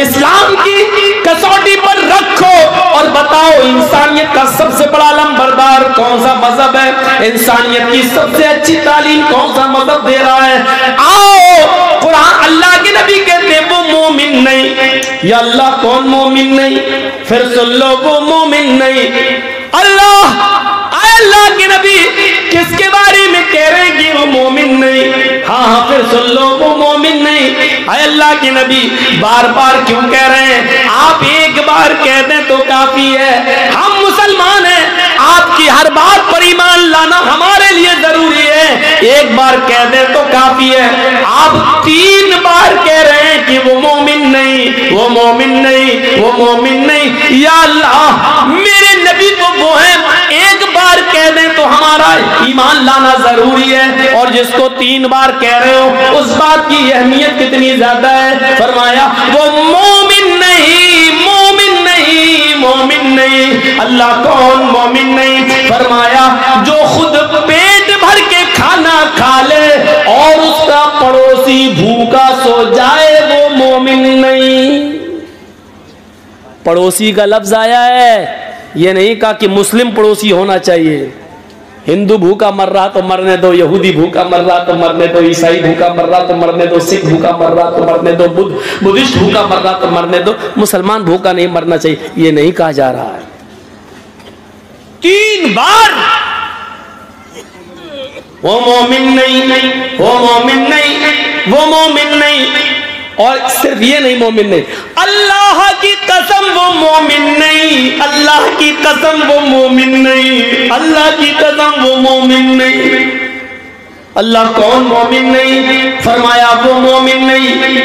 इस्लाम की कसौटी पर रखो और बताओ, इंसानियत का सबसे बड़ा लंबरदार कौन सा मज़हब है? इंसानियत की सबसे अच्छी तालीम कौन सा मज़हब दे रहा है? आओ, कुरान अल्लाह के नबी कहते वो मोमिन नहीं। या अल्लाह कौन मोमिन नहीं? फिर सुन लो, वो मोमिन नहीं। अल्लाह अल्लाह के नबी, किसके बारे में कह रहे हैं कि वो मोमिन नहीं। हाँ हाँ फिर सुन लो, वो मोमिन नहीं। अल्लाह के नबी, बार बार क्यों कह रहे हैं? आप एक बार कह दें तो काफ़ी है। हम मुसलमान हैं। आपकी हर बात पर ईमान लाना हमारे लिए ज़रूरी है। एक बार कह दें तो काफ़ी है। आप तीन बार कह रहे हैं कि वो मोमिन नहीं, वो मोमिन नहीं, वो मोमिन नहीं। या अल्लाह, मेरे नबी तो वो है, एक बार कह दें तो हमारा ईमान लाना ज़रूरी है। और जिसको तीन बार कह रहे हो, उस बात की अहमियत कितनी ज़्यादा है? फरमाया, वो मोमिन नहीं मोमिन नहीं मोमिन नहीं। अल्लाह कौन मोमिन नहीं? फरमाया, जो खुद पेट भर के खाना खा ले और उसका पड़ोसी भूखा सो जाए वो मोमिन नहीं। पड़ोसी का लफ्ज आया है, ये नहीं कहा कि मुस्लिम पड़ोसी होना चाहिए। हिंदू भूखा मर रहा तो मरने दो, यहूदी भूखा मर रहा तो मरने दो, ईसाई भूखा मर रहा तो मरने दो, सिख भूखा मर रहा तो मरने दो, बुद्ध, बुद्धिस्ट भूखा मर रहा तो मरने दो, मुसलमान भूखा नहीं मरना चाहिए, ये नहीं कहा जा रहा है। तीन बार वो मोमिन नहीं, वो मोमिन नहीं। वो मोमिन नहीं। और सिर्फ़ ये नहीं मोमिन नहीं। अल्लाह की कसम वो मोमिन नहीं। अल्लाह की कसम वो मोमिन नहीं। अल्लाह की कसम वो मोमिन नहीं। अल्लाह कौन मोमिन नहीं? फरमाया, वो मोमिन नहीं।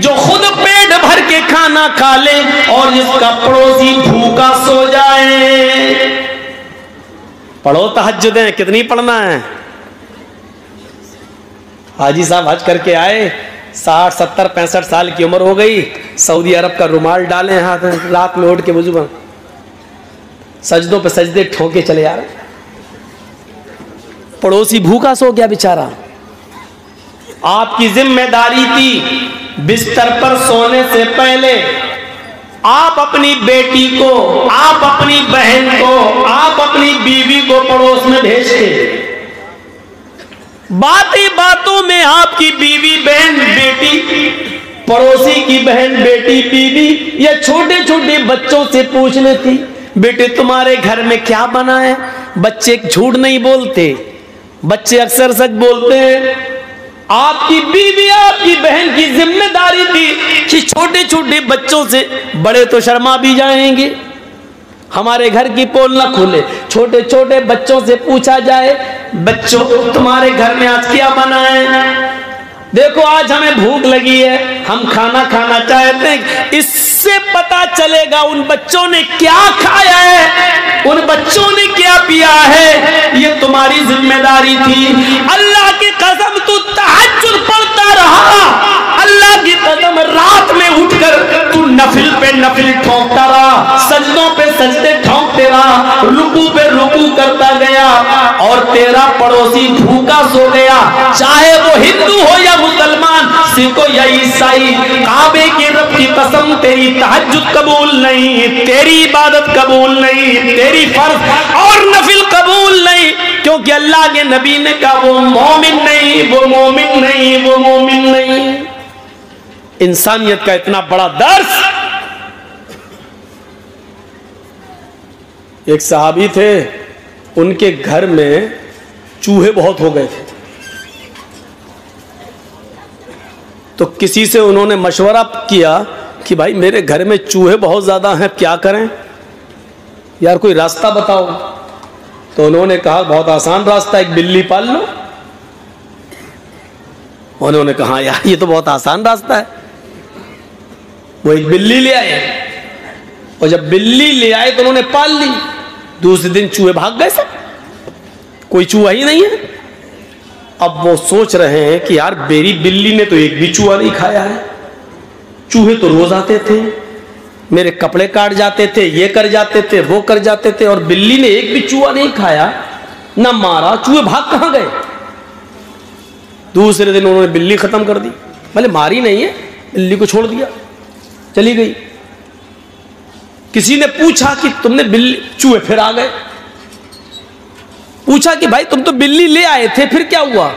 जो खुद पेट भर के खाना खा ले और जिसका पड़ोसी भूखा सो जाए। पढ़ो तहज्जुदें, कितनी पढ़ना है? हाजी साहब हज करके आए। साठ, सत्तर, पैंसठ साल की उम्र हो गई। सऊदी अरब का रुमाल डाले हाथ रात में उठ के बुज़ुर्ग। सजदों पे सजदे ठोके चले यार पड़ोसी भूखा सो गया बेचारा। आपकी ज़िम्मेदारी थी बिस्तर पर सोने से पहले। आप अपनी बेटी को, आप अपनी बहन को, आप अपनी बीवी को पड़ोस में भेजते बातें बातों में आपकी बीवी बहन, बेटी, पड़ोसी की बहन, बेटी, बीवी, या छोटे छोटे बच्चों से पूछ लेती बेटे, तुम्हारे घर में क्या बना है? बच्चे झूठ नहीं बोलते। बच्चे अक्सर सच बोलते हैं, आपकी बीवी, आपकी बहन की ज़िम्मेदारी थी कि छोटे छोटे बच्चों से बड़े तो शर्मा भी जाएँगे। हमारे घर की पोल ना खुले, छोटे छोटे बच्चों से पूछा जाए बच्चों तुम्हारे घर में आज क्या बना है देखो, आज हमें भूख लगी है। हम खाना खाना चाहते हैं। इससे पता चलेगा उन बच्चों ने क्या खाया है। उन बच्चों ने क्या पिया है। ये तुम्हारी ज़िम्मेदारी थी। अल्लाह की कसम, तू तहज्जुद पढ़ता रहा। अल्लाह की कसम, रात में उठकर नफिल पे नफिल ठोंकता रहा सजदों पे सजदे ठोंकते रहा, रुकू पे रुकू करता गया, और तेरा पड़ोसी भूखा सो गया। चाहे वो हिंदू हो या मुसलमान सिख हो या ईसाई काबे के रब की कसम, तेरी तहज्जुद कबूल नहीं, तेरी इबादत कबूल नहीं, तेरी फ़र्ज़ और नफिल कबूल नहीं, क्योंकि अल्लाह के नबी ने कहा, वो मोमिन नहीं, वो मोमिन नहीं, वो मोमिन नहीं। इंसानियत का इतना बड़ा दर्श एक साहबी थे, उनके घर में चूहे बहुत हो गए थे। तो किसी से उन्होंने मशवरा किया कि भाई, मेरे घर में चूहे बहुत ज़्यादा हैं क्या करें? यार, कोई रास्ता बताओ। तो उन्होंने कहा, बहुत आसान रास्ता, एक बिल्ली पाल लो। उन्होंने कहा, यार, ये तो बहुत आसान रास्ता है। वो एक बिल्ली ले आए। और जब बिल्ली ले आए तो उन्होंने पाल ली। दूसरे दिन चूहे भाग गए सब। कोई चूहा ही नहीं है। अब वो सोच रहे हैं कि यार मेरी बिल्ली ने तो एक भी चूहा नहीं खाया है। चूहे तो रोज आते थे, मेरे कपड़े काट जाते थे, ये कर जाते थे, वो कर जाते थे, और बिल्ली ने एक भी चूहा नहीं खाया, ना मारा, चूहे भाग कहाँ गए? दूसरे दिन उन्होंने बिल्ली खत्म कर दी। भले मारी नहीं है, बिल्ली को छोड़ दिया, चली गई। किसी ने पूछा कि तुमने बिल्ली चूहे फिर आ गए? पूछा कि भाई तुम तो बिल्ली ले आए थे, फिर क्या हुआ?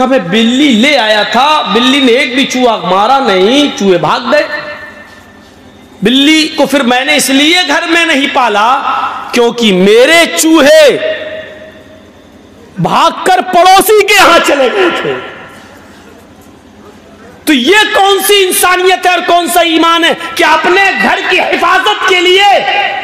मैं बिल्ली ले आया था, बिल्ली ने एक भी चूहा मारा नहीं, चूहे भाग गए। बिल्ली को फिर मैंने इसलिए घर में नहीं पाला क्योंकि मेरे चूहे भागकर पड़ोसी के यहाँ चले गए थे। तो ये कौन सी इंसानियत है और कौन सा ईमान है कि अपने घर की हिफाजत के लिए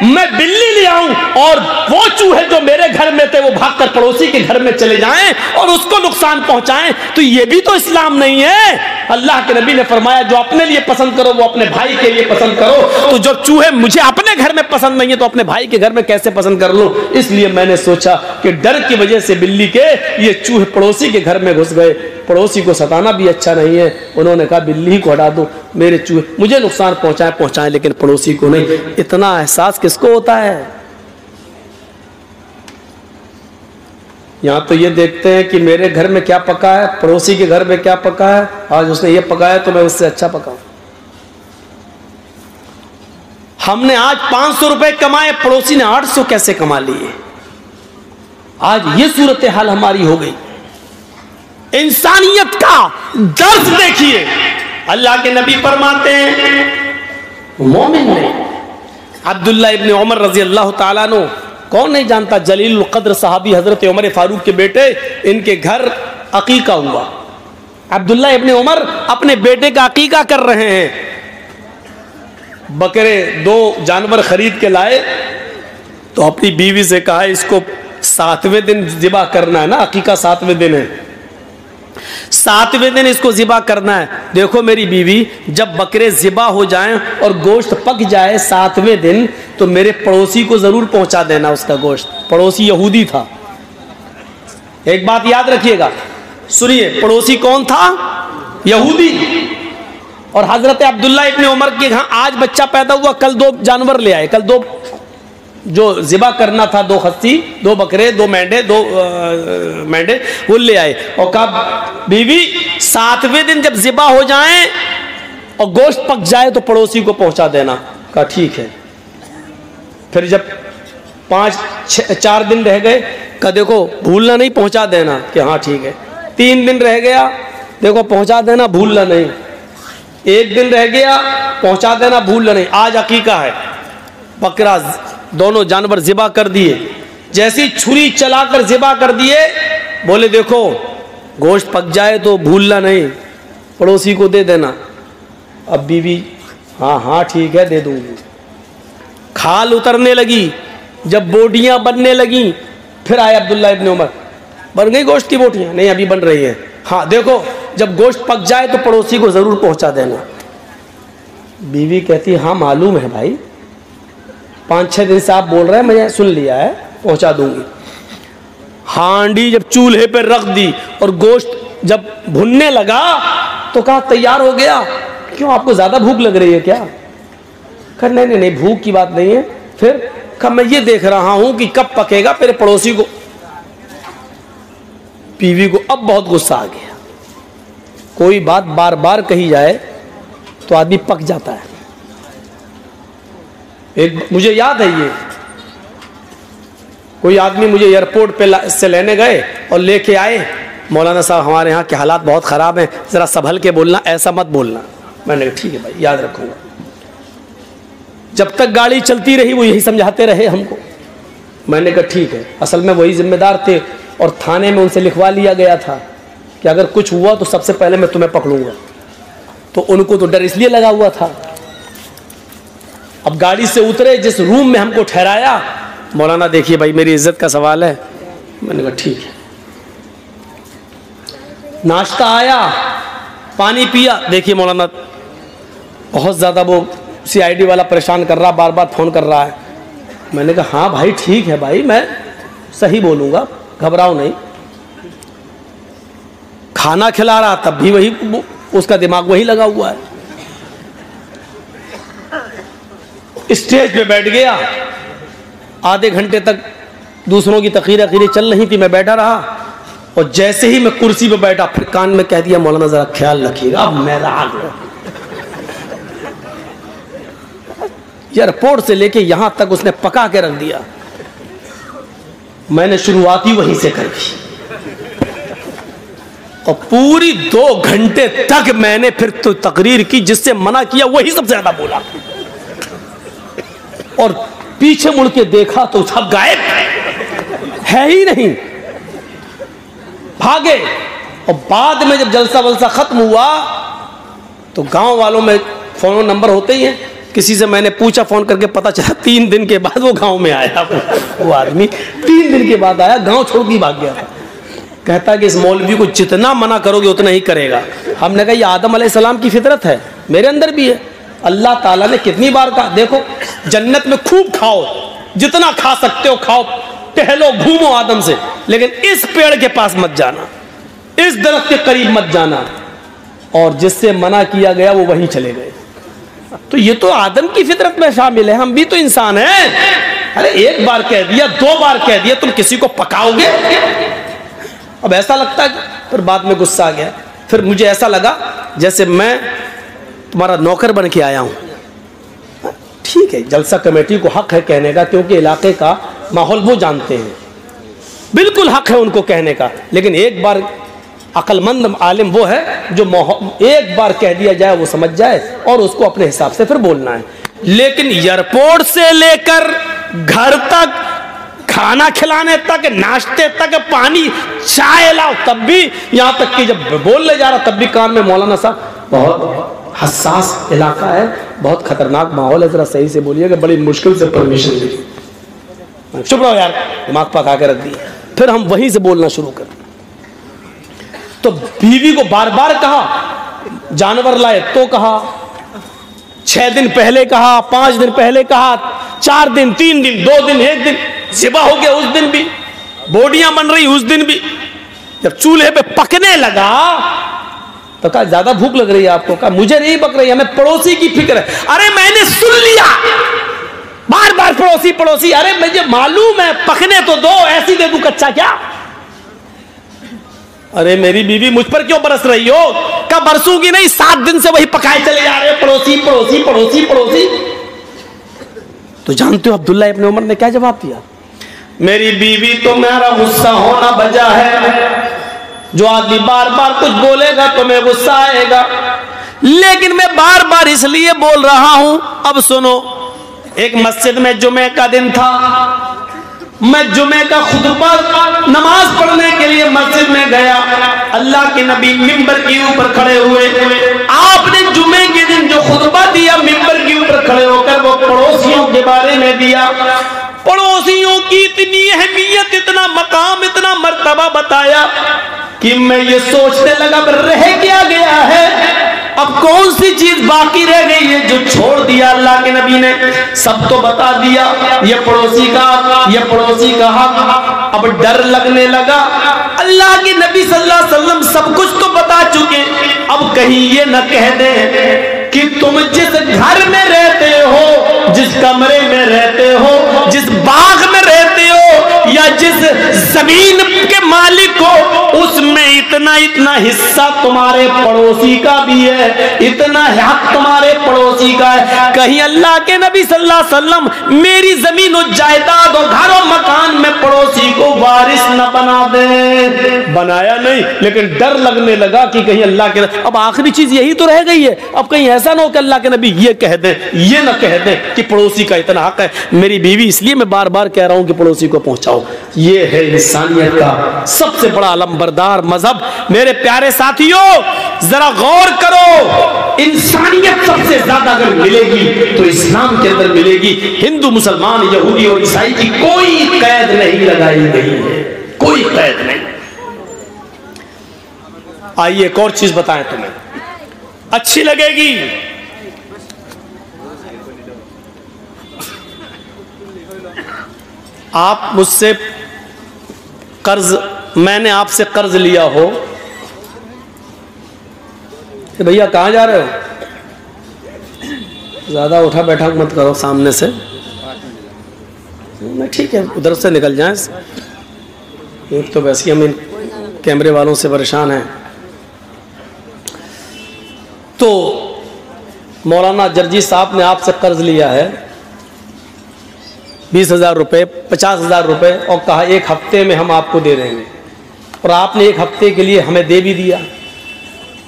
मैं बिल्ली ले आऊँ और वो चूहे जो मेरे घर में थे वो भागकर पड़ोसी के घर में चले जाएँ और उसको नुकसान पहुंचाएँ? तो ये भी तो इस्लाम नहीं है। अल्लाह के नबी ने फरमाया, जो अपने लिए पसंद करो, वो अपने भाई के लिए पसंद करो। तो जब चूहे मुझे अपने घर में पसंद नहीं है तो अपने भाई के घर में कैसे पसंद कर लो? इसलिए मैंने सोचा कि डर की वजह से बिल्ली के ये चूहे पड़ोसी के घर में घुस गए। पड़ोसी को सताना भी अच्छा नहीं है। उन्होंने कहा, बिल्ली को हटा दो, मेरे चूहे। मुझे नुकसान पहुँचाए पहुँचाए, लेकिन पड़ोसी को नहीं। इतना एहसास किसको होता है? यहाँ तो ये देखते हैं कि मेरे घर में क्या पका है, पड़ोसी के घर में क्या पका है। आज उसने ये पकाया तो मैं उससे अच्छा पकाऊं। हमने आज 500 रुपए कमाए, पड़ोसी ने 800 कैसे कमा लिए? आज ये सूरत हाल हमारी हो गई। इंसानियत का दर्द देखिए। अल्लाह के नबी फरमाते हैं, मोमिन ने अब्दुल्ला इब्न उमर रज़ी अल्लाह तला कौन नहीं जानता जलील कद्र साहबी हज़रत उमर फारूक के बेटे, इनके घर अकीका हुआ। अब्दुल्ला इब्न उमर अपने बेटे का अकीका कर रहे हैं। बकरे दो जानवर खरीद के लाए तो अपनी बीवी से कहा, इसको सातवें दिन जिबा करना है ना, अकीका सातवें दिन है। सातवें दिन इसको ज़िबा करना है। देखो मेरी बीवी, जब बकरे ज़िबा हो जाएँ और गोश्त पक जाए सातवें दिन तो मेरे पड़ोसी को ज़रूर पहुँचा देना उसका गोश्त। पड़ोसी यहूदी था। एक बात याद रखिएगा। सुनिए, पड़ोसी कौन था? यहूदी। और हज़रत अब्दुल्ला इब्ने उमर के यहाँ आज बच्चा पैदा हुआ, कल दो जानवर ले आए, कल दो जो ज़िबा करना था दो खस्सी दो बकरे, दो मेंढे दो मेंढे, वो ले आए। और कहा, बीवी, सातवें दिन जब ज़िबा हो जाए और गोश्त पक जाए तो पड़ोसी को पहुँचा देना। कहा, ठीक है। फिर जब पाँच चार दिन रह गए, कहा, देखो, भूलना नहीं, पहुँचा देना। कि हाँ ठीक है। तीन दिन रह गया, देखो, पहुँचा देना, भूलना नहीं। एक दिन रह गया, पहुँचा देना, भूलना नहीं। आज अकीका है। बकरा दोनों जानवर ज़िबा कर दिए। जैसी छुरी चलाकर ज़िबा कर दिए, बोले, देखो, गोश्त पक जाए तो भूलना नहीं, पड़ोसी को दे देना। अब बीवी हाँ हाँ ठीक है, दे दूँगी। खाल उतरने लगी। जब बोटियाँ बनने लगी, फिर आए अब्दुल्ला इब्ने उमर। बन गई गोश्त की बोटियाँ? नहीं, अभी बन रही है। हाँ देखो, जब गोश्त पक जाए तो पड़ोसी को ज़रूर पहुँचा देना। बीवी कहती हाँ मालूम है भाई पाँच छः दिन से आप बोल रहे हैं, मैंने सुन लिया है, पहुँचा दूँगी। हांडी जब चूल्हे पर रख दी और गोश्त जब भुनने लगा तो कहा, तैयार हो गया। क्यों, आपको ज़्यादा भूख लग रही है क्या? कहा, नहीं नहीं नहीं, भूख की बात नहीं है। फिर कहा, मैं ये देख रहा हूँ कि कब पकेगा मेरे पड़ोसी को। पीवी को अब बहुत गुस्सा आ गया। कोई बात बार बार कही जाए तो आदमी पक जाता है। एक, मुझे याद है ये। कोई आदमी मुझे एयरपोर्ट पे से लेने गए और लेके आए, मौलाना साहब हमारे यहाँ के हालात बहुत ख़राब हैं, ज़रा संभल के बोलना, ऐसा मत बोलना। मैंने कहा, ठीक है भाई, याद रखूँगा। जब तक गाड़ी चलती रही, वो यही समझाते रहे हमको। मैंने कहा, ठीक है, असल में वही जिम्मेदार थे और थाने में उनसे लिखवा लिया गया था कि अगर कुछ हुआ तो सबसे पहले मैं तुम्हें पकड़ूँगा। तो उनको तो डर इसलिए लगा हुआ था अब गाड़ी से उतरे, जिस रूम में हमको ठहराया, मौलाना देखिए भाई, मेरी इज़्ज़त का सवाल है। मैंने कहा, ठीक है। नाश्ता आया, पानी पिया। देखिए मौलाना, बहुत ज़्यादा वो सीआईडी वाला परेशान कर रहा बार बार फ़ोन कर रहा है। मैंने कहा हाँ भाई, ठीक है भाई, मैं सही बोलूँगा, घबराओ नहीं। खाना खिला रहा, तब भी वही, उसका दिमाग वही लगा हुआ है। स्टेज पे बैठ गया। आधे घंटे तक दूसरों की तकीर अकीरें चल रही थी, मैं बैठा रहा। और जैसे ही मैं कुर्सी पे बैठा, फिर कान में कह दिया, मौलाना, ज़रा ख्याल रखिएगा अब मैं राग एयरपोर्ट से लेके यहाँ तक उसने पका के रख दिया। मैंने शुरुआत ही वहीं से कर दी। और पूरी दो घंटे तक मैंने फिर तो तकरीर की, जिससे मना किया, वही सबसे ज़्यादा बोला। और पीछे मुड़ के देखा तो सब गायब। है ही नहीं। भागे। और बाद में जब जलसा वलसा खत्म हुआ तो गाँव वालों में फ़ोन नंबर होते ही हैं। किसी से मैंने पूछा, फ़ोन करके पता चला, तीन दिन के बाद वो गाँव में आया। वो आदमी तीन दिन के बाद आया, गाँव छोड़ के भाग गया था। कहता कि इस मौलवी को जितना मना करोगे, उतना ही करेगा। हमने कहा, ये आदम सलाम की फितरत है, मेरे अंदर भी है। अल्लाह ताला ने कितनी बार कहा, देखो, जन्नत में खूब खाओ, जितना खा सकते हो खाओ, टहलो, घूमो आदम से, लेकिन इस पेड़ के पास मत जाना, इस दरख्त के करीब मत जाना, और जिससे मना किया गया वो वहीं चले गए। तो ये तो आदम की फितरत में शामिल है, हम भी तो इंसान हैं। अरे, एक बार कह दिया, दो बार कह दिया, तुम किसी को पकाओगे? अब ऐसा लगता है फिर बाद में गुस्सा आ गया। फिर मुझे ऐसा लगा, जैसे मैं तुम्हारा नौकर बन के आया हूँ। ठीक है, जलसा कमेटी को हक है कहने का, क्योंकि इलाके का माहौल वो जानते हैं। बिल्कुल हक है उनको कहने का, लेकिन एक बार अक्लमंद आलिम वो है जो एक बार कह दिया जाए, वो समझ जाए और उसको अपने हिसाब से फिर बोलना है। लेकिन एयरपोर्ट से लेकर घर तक, खाना खिलाने तक, नाश्ते तक, पानी, चाय लाओ, तब भी यहाँ तक कि जब बोलने जा रहा, तब भी कान में मौलाना साहब बहुत हसास इलाका है, बहुत खतरनाक माहौल है, जरा सही से बोलिएगा बड़ी मुश्किल से परमिशन दी। चुप रहो यार, दिमाग पका के रख दिए। फिर हम वहीं से बोलना शुरू कर तो बीवी को बार बार कहा, जानवर लाए तो कहा, छह दिन पहले कहा, पाँच दिन पहले कहा, चार दिन, तीन दिन, दो दिन, एक दिन, जिबा हो गया उस दिन भी, बोडियाँ बन रही उस दिन भी। जब चूल्हे पे पकने लगा तो कहा, ज़्यादा भूख लग रही है आपको। कहा, मुझे नहीं पक रही हमें पड़ोसी की फ़िक्र है। अरे, मैंने सुन लिया। बार बार पड़ोसी पड़ोसी। अरे, मुझे मालूम है, पकने तो दो, ऐसी दे दू कच्चा क्या? अरे, मेरी बीवी मुझ पर क्यों बरस रही हो? कब बरसूँगी नहीं, सात दिन से वही पकाए चले जा रहे पड़ोसी पड़ोसी पड़ोसी पड़ोसी। तो जानते हो अब्दुल्ला अपने उमर ने क्या जवाब दिया? मेरी बीवी तो मेरा गुस्सा होना बजा है। जो आदमी बार बार कुछ बोलेगा तो मैं गुस्सा आएगा। लेकिन मैं बार बार इसलिए बोल रहा हूँ, अब सुनो, एक मस्जिद में जुमे का दिन था। मैं जुमे का खुतबा नमाज़ पढ़ने के लिए मस्जिद में गया। अल्लाह के नबी मिंबर के ऊपर खड़े हुए। आपने जुमे के दिन जो खुतबा दिया, मिंबर के ऊपर खड़े होकर वो पड़ोसियों के बारे में दिया। पड़ोसियों की इतनी अहमियत, इतना मकाम, इतना मर्तबा बताया। कि मैं ये सोचने लगा रह क्या गया है? अब कौन सी चीज़ बाकी रह गई है जो छोड़ दिया अल्लाह के नबी ने? सब तो बता दिया, ये पड़ोसी का, ये पड़ोसी का हक। अब डर लगने लगा। अल्लाह के नबी सल्लल्लाहु अलैहि वसल्लम सब कुछ तो बता चुके अब कहीं ये न कह दे कि तुम जिस घर में रहते हो, जिस कमरे में रहते हो, जिस बाग में रहते हो, या जिस ज़मीन इतना इतना हिस्सा तुम्हारे पड़ोसी का भी है, इतना हक तुम्हारे पड़ोसी का है। कहीं अल्लाह के नबी सल्लल्लाहु अलैहि वसल्लम मेरी ज़मीन और जायदाद और घर और मकान में पड़ोसी को वारिस न बना दे। बनाया नहीं, लेकिन डर लगने लगा कि कहीं अल्लाह के अब आखिरी चीज़ यही तो रह गई है। अब कहीं ऐसा ना हो कि अल्लाह के नबी ये कह दे, ये ना कह दे कि पड़ोसी का इतना हक है। मेरी बीवी इसलिए मैं बार बार कह रहा हूँ कि पड़ोसी को पहुंचाओ। ये है इंसानियत का सबसे बड़ा आलम बरदार मज़हब। मेरे प्यारे साथियों, जरा गौर करो, इंसानियत सबसे ज़्यादा अगर मिलेगी तो इस्लाम के अंदर मिलेगी। हिंदू, मुसलमान, यहूदी और ईसाई की कोई कैद नहीं लगाई गई है। कोई कैद नहीं। आइए एक और चीज़ बताएँ तुम्हें। अच्छी लगेगी। आप मुझसे कर्ज मैंने आपसे कर्ज लिया हो। भैया, कहाँ जा रहे हो? ज़्यादा उठा बैठा मत करो सामने से। मैं ठीक है, उधर से निकल जाए। एक तो वैसे हम इन कैमरे वालों से परेशान हैं। तो मौलाना जर्जी साहब ने आपसे कर्ज लिया है। बीस हज़ार रुपये पचास हज़ार रुपये और कहा एक हफ़्ते में हम आपको दे देंगे। और आपने एक हफ़्ते के लिए हमें दे भी दिया।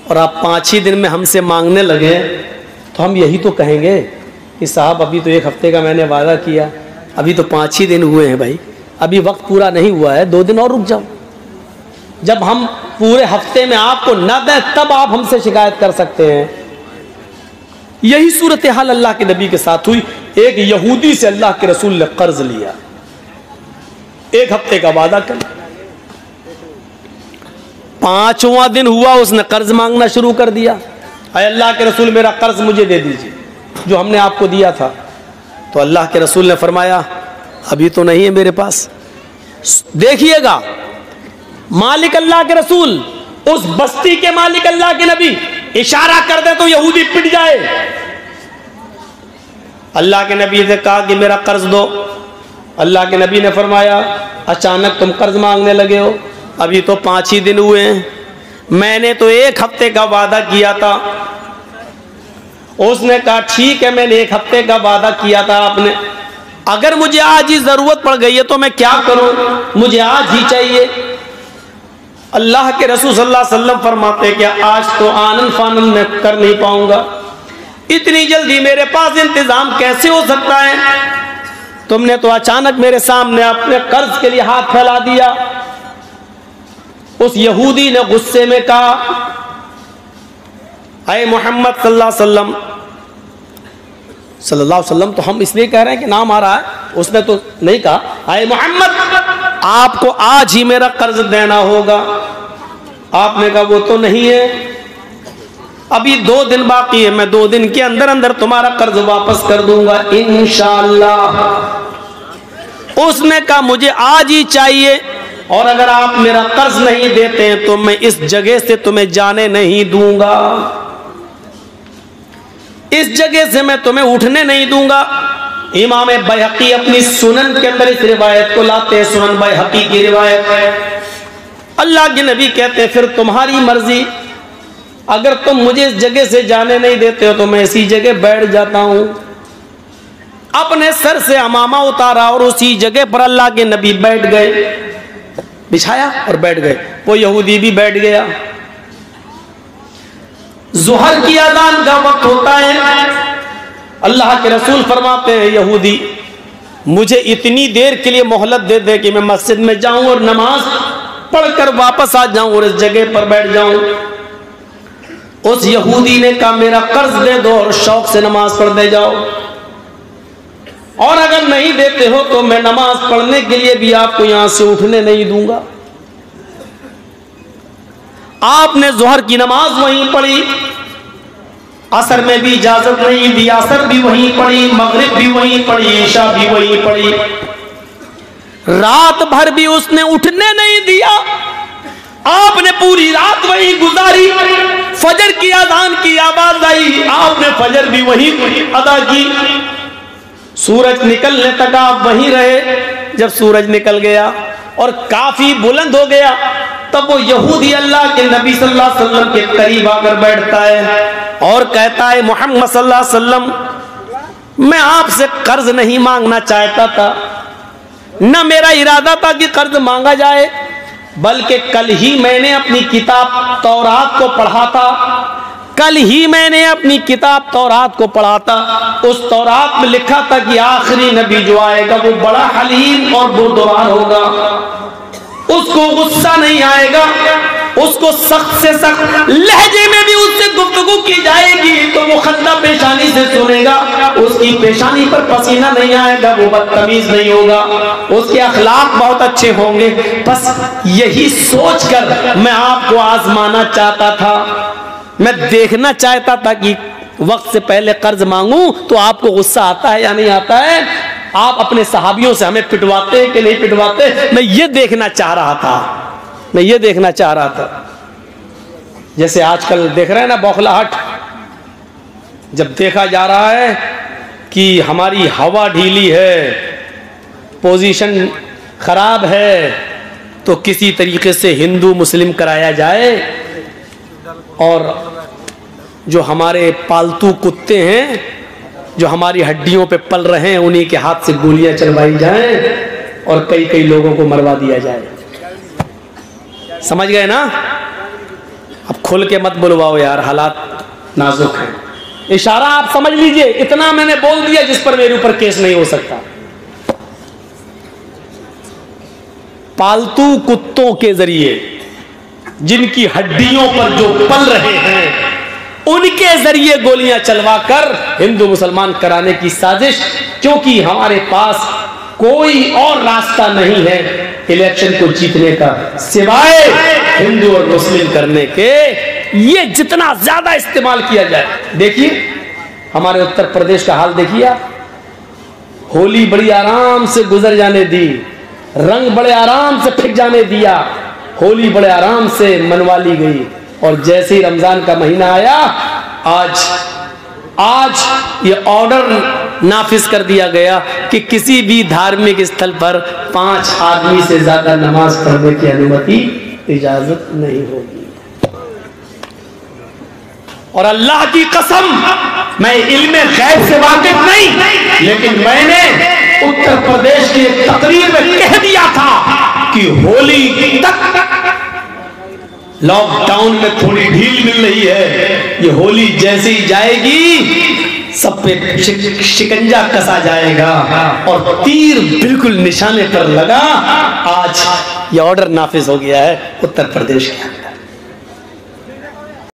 और आप पाँच ही दिन में हमसे मांगने लगे तो हम यही तो कहेंगे कि साहब, अभी तो एक हफ़्ते का मैंने वादा किया, अभी तो पाँच ही दिन हुए हैं भाई। अभी वक्त पूरा नहीं हुआ है, दो दिन और रुक जाओ। जब हम पूरे हफ़्ते में आपको न दें, तब आप हमसे शिकायत कर सकते हैं। यही सूरत हाल अल्लाह के नबी के साथ हुई। एक यहूदी से अल्लाह के रसूल ने कर्ज लिया। एक हफ़्ते का वादा कर पांचवा दिन हुआ उसने कर्ज मांगना शुरू कर दिया। अरे अल्लाह के रसूल, मेरा कर्ज मुझे दे दीजिए, जो हमने आपको दिया था। तो अल्लाह के रसूल ने फरमाया, अभी तो नहीं है मेरे पास। देखिएगा, मालिक अल्लाह के रसूल, उस बस्ती के मालिक अल्लाह के नबी, इशारा कर दे तो यहूदी पिट जाए। अल्लाह के नबी ने कहा कि मेरा कर्ज दो। अल्लाह के नबी ने फरमाया, अचानक तुम कर्ज मांगने लगे हो। अभी तो पाँच ही दिन हुए हैं। मैंने तो एक हफ़्ते का वादा किया था। उसने कहा, ठीक है, मैंने एक हफ़्ते का वादा किया था आपने। अगर मुझे आज ही ज़रूरत पड़ गई है तो मैं क्या करूँ? मुझे आज ही चाहिए। अल्लाह के रसूल सल्लल्लाहु अलैहि वसल्लम फरमाते क्या आज तो आनंद फानंद में कर नहीं पाऊँगा। इतनी जल्दी मेरे पास इंतज़ाम कैसे हो सकता है? तुमने तो अचानक मेरे सामने अपने कर्ज के लिए हाथ फैला दिया। उस यहूदी ने गुस्से में कहा अय मोहम्मद वसल्लम, सल्लल्लाहु अलैहि वसल्लम तो हम इसलिए कह रहे हैं कि नाम आ रहा है, उसने तो नहीं कहा अय मोहम्मद, आपको आज ही मेरा कर्ज देना होगा। आपने कहा, वो तो नहीं है, अभी दो दिन बाकी है, मैं दो दिन के अंदर अंदर तुम्हारा कर्ज वापस कर दूँगा इंशाला उसने कहा, मुझे आज ही चाहिए और अगर आप मेरा कर्ज नहीं देते हैं तो मैं इस जगह से तुम्हें जाने नहीं दूँगा। इस जगह से मैं तुम्हें उठने नहीं दूँगा। इमाम बैहकी अपनी सुनन के अंदर इस रिवायत को लाते हैं, सुनन बैहकी की रिवायत। अल्लाह के नबी कहते हैं, फिर तुम्हारी मर्ज़ी। अगर तुम मुझे इस जगह से जाने नहीं देते हो तो मैं इसी जगह बैठ जाता हूँ। अपने सर से अमामा उतारा और उसी जगह पर अल्लाह के नबी बैठ गए। बिछाया और बैठ गए। वो यहूदी भी बैठ गया। जुहर की अदान का वक्त होता है। अल्लाह के रसूल फरमाते हैं, यहूदी, मुझे इतनी देर के लिए मोहलत दे दे कि मैं मस्जिद में जाऊँ और नमाज़ पढ़कर वापस आ जाऊँ और इस जगह पर बैठ जाऊँ। उस यहूदी ने कहा, मेरा कर्ज दे दो और शौक से नमाज़ पढ़ दे जाओ। और अगर नहीं देते हो तो मैं नमाज़ पढ़ने के लिए भी आपको यहाँ से उठने नहीं दूँगा। आपने जोहर की नमाज़ वहीं पढ़ी, असर में भी इजाज़त नहीं दी, असर भी वहीं पढ़ी, मगरिब भी वहीं पढ़ी ईशा भी वहीं पढ़ी। रात भर भी उसने उठने नहीं दिया। आपने पूरी रात वही गुजारी, फजर की आजान की आवाज़ आई, आपने फजर भी वही अदा की। सूरज निकलने तक आप वहीं रहे। जब सूरज निकल गया और काफ़ी बुलंद हो गया, तब वो यहूदी अल्लाह के नबी सल्लल्लाहु अलैहि वसल्लम के करीब आकर बैठता है और कहता है, मोहम्मद सल्लल्लाहु अलैहि वसल्लम, मैं आपसे कर्ज नहीं मांगना चाहता था। न मेरा इरादा था कि कर्ज मांगा जाए, बल्कि कल ही मैंने अपनी किताब तौरात को पढ़ा था। कल ही मैंने अपनी किताब तौरात को पढ़ा था उस तौरात में लिखा था कि आखिरी नबी जो आएगा वो बड़ा हलीम और बुरदवार होगा। उसको गुस्सा नहीं आएगा, उसको सख्त से सख्त लहजे में भी उससे गुफ्तगु की जाएगी तो वो खंदा पेशानी से सुनेगा, उसकी पेशानी पर पसीना नहीं आएगा, वो बदतमीज नहीं होगा। उसके अखलाक बहुत अच्छे होंगे। बस यही सोचकर मैं आपको आजमाना चाहता था। मैं देखना चाहता था कि वक्त से पहले कर्ज मांगू तो आपको गुस्सा आता है या नहीं आता है? आप अपने सहाबियों से हमें पिटवाते हैं कि नहीं पिटवाते? मैं ये देखना चाह रहा था। मैं ये देखना चाह रहा था। जैसे आजकल देख रहे हैं ना बौखलाहट? जब देखा जा रहा है कि हमारी हवा ढीली है, पोजीशन खराब है तो किसी तरीके से हिंदू मुस्लिम कराया जाए और जो हमारे पालतू कुत्ते हैं, जो हमारी हड्डियों पे पल रहे हैं, उन्हीं के हाथ से गोलियाँ चलवाई जाएँ और कई कई लोगों को मरवा दिया जाए। समझ गए ना? अब खुल के मत बुलवाओ यार, हालात नाजुक हैं। इशारा आप समझ लीजिए, इतना मैंने बोल दिया जिस पर मेरे ऊपर केस नहीं हो सकता। पालतू कुत्तों के ज़रिए, जिनकी हड्डियों पर जो पल रहे हैं उनके ज़रिए गोलियाँ चलवाकर हिंदू मुसलमान कराने की साजिश, क्योंकि हमारे पास कोई और रास्ता नहीं है इलेक्शन को जीतने का, सिवाय हिंदू और मुस्लिम करने के। ये जितना ज़्यादा इस्तेमाल किया जाए। देखिए, हमारे उत्तर प्रदेश का हाल देखिए होली बड़ी आराम से गुजर जाने दी, रंग बड़े आराम से फिक जाने दिया, होली बड़े आराम से मनवा ली गई। और जैसे ही रमज़ान का महीना आया, आज आज ये ऑर्डर नाफिज कर दिया गया कि किसी भी धार्मिक स्थल पर पाँच आदमी से ज़्यादा नमाज़ पढ़ने की अनुमति इजाज़त नहीं होगी। और अल्लाह की कसम, मैं इल्म गैब से वाकिफ नहीं, लेकिन मैंने उत्तर प्रदेश की तकरीर में कह दिया था कि होली तक लॉकडाउन में थोड़ी ढील मिल रही है। ये होली जैसे ही जाएगी, सब पे शिकंजा कसा जाएगा और तीर बिल्कुल निशाने पर लगा। आज ये ऑर्डर नाफिज हो गया है उत्तर प्रदेश के।